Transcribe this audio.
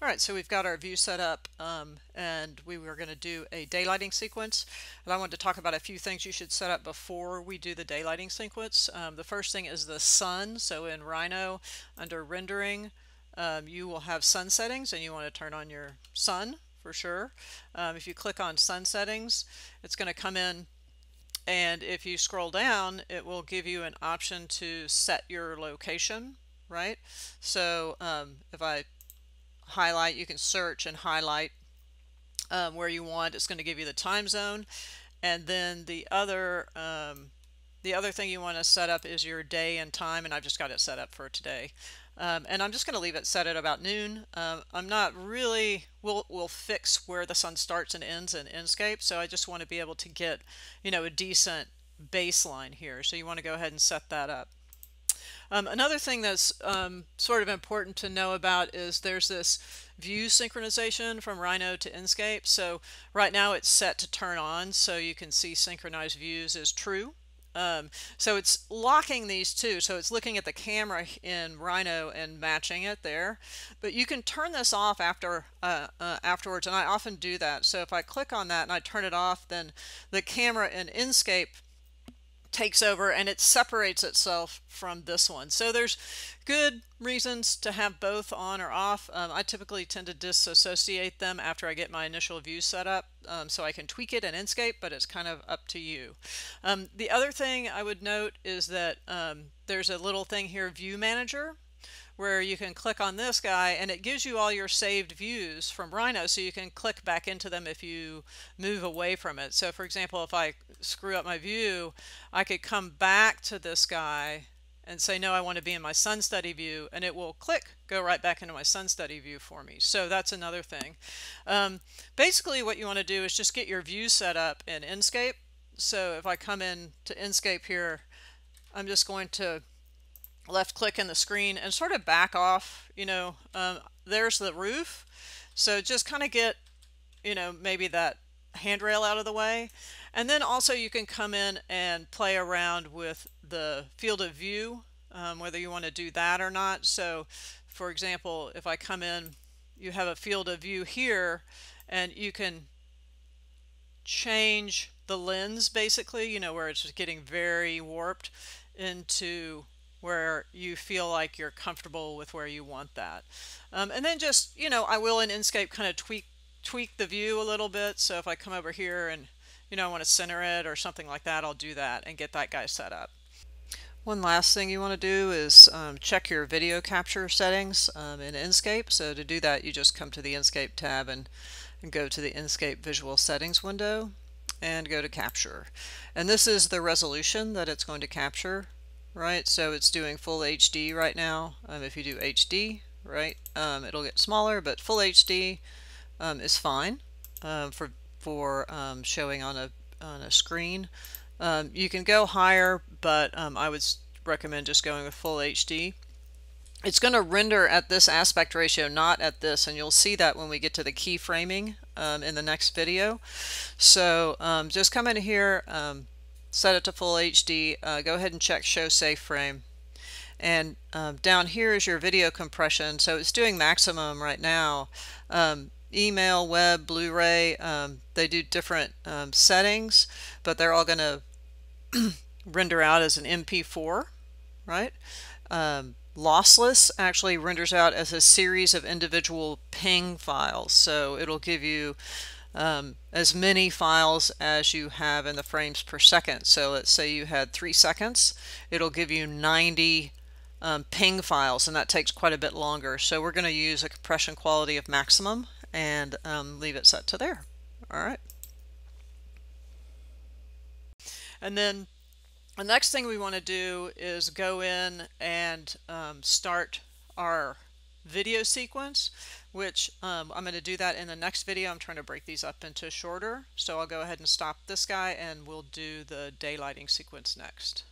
All right, so we've got our view set up um, and we were going to do a daylighting sequence. And I wanted to talk about a few things you should set up before we do the daylighting sequence. Um, the first thing is the sun. So in Rhino, under rendering, um, you will have sun settings and you want to turn on your sun for sure. Um, if you click on sun settings, it's going to come in and if you scroll down, it will give you an option to set your location, right? So um, if I highlight, you can search and highlight um, where you want. It's going to give you the time zone. And then the other um, the other thing you want to set up is your day and time, and I've just got it set up for today. Um, and I'm just going to leave it set at about noon. Um, I'm not really, we'll, we'll fix where the sun starts and ends in Enscape, so I just want to be able to get, you know, a decent baseline here. So you want to go ahead and set that up. Um, another thing that's um, sort of important to know about is there's this view synchronization from Rhino to Enscape. So right now it's set to turn on so you can see synchronized views is true. Um, so it's locking these two. So it's looking at the camera in Rhino and matching it there. But you can turn this off after uh, uh, afterwards, and I often do that. So if I click on that and I turn it off, then the camera in Enscape takes over and it separates itself from this one. So there's good reasons to have both on or off. Um, I typically tend to disassociate them after I get my initial view set up um, so I can tweak it in Enscape, but it's kind of up to you. Um, the other thing I would note is that um, there's a little thing here, View Manager where you can click on this guy and it gives you all your saved views from Rhino so you can click back into them if you move away from it. So for example, if I screw up my view, I could come back to this guy and say, no, I want to be in my sun study view, and it will click, go right back into my sun study view for me. So that's another thing. Um, basically, what you want to do is just get your view set up in Enscape. So if I come in to Enscape here, I'm just going to left click in the screen and sort of back off, you know, um, there's the roof. So just kind of get, you know, maybe that handrail out of the way. And then also you can come in and play around with the field of view, um, whether you want to do that or not. So for example, if I come in, you have a field of view here and you can change the lens basically, you know, where it's getting very warped into where you feel like you're comfortable with where you want that. Um, and then just, you know, I will in Enscape kind of tweak tweak the view a little bit. So if I come over here and, you know, I want to center it or something like that, I'll do that and get that guy set up. One last thing you want to do is um, check your video capture settings um, in Enscape. So to do that, you just come to the Enscape tab and, and go to the Enscape Visual Settings window and go to Capture. And this is the resolution that it's going to capture right? So it's doing full HD right now. Um, if you do HD, right, um, it'll get smaller, but full HD um, is fine um, for for um, showing on a on a screen. Um, you can go higher, but I would recommend just going with full HD. It's going to render at this aspect ratio, not at this, and you'll see that when we get to the keyframing in the next video. So just come in here set it to full HD, uh, go ahead and check show safe frame. And um, down here is your video compression. So it's doing maximum right now. Um, email, web, Blu-ray, um, they do different um, settings, but they're all going to render out as an MP4, right? Um, lossless actually renders out as a series of individual ping files. So it'll give you um, as many files as you have in the frames per second. So let's say you had three seconds, it'll give you 90 um, ping files and that takes quite a bit longer. So we're going to use a compression quality of maximum and um, leave it set to there. All right. And then the next thing we want to do is go in and um, start our video sequence, which um, I'm going to do that in the next video. I'm trying to break these up into shorter. So I'll go ahead and stop this guy and we'll do the daylighting sequence next.